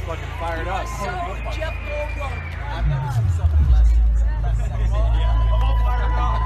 fucking fired up. So, Jeff Goldblum. I've never seen something less. less sexy. I'm all fired up.